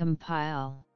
compile.